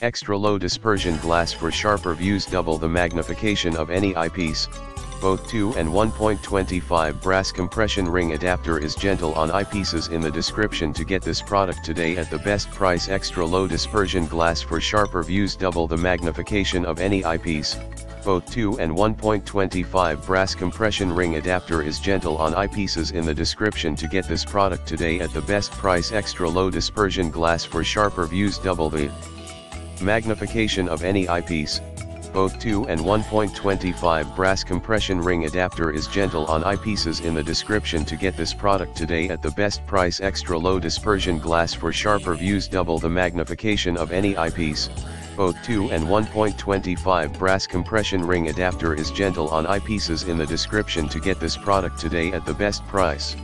Extra low dispersion glass for sharper views double the magnification of any eyepiece. Both 2 and 1.25 brass compression ring adapter is gentle on eyepieces in the description to get this product today at the best price extra low dispersion glass for sharper views double the magnification of any eyepiece. Both 2 and 1.25 brass compression ring adapter is gentle on eyepieces in the description to get this product today at the best price extra low dispersion glass for sharper views double the magnification of any eyepiece, both 2 and 1.25 brass compression ring adapter is gentle on eyepieces in the description to get this product today at the best price. Extra low dispersion glass for sharper views double the magnification of any eyepiece, both 2 and 1.25 brass compression ring adapter is gentle on eyepieces in the description to get this product today at the best price.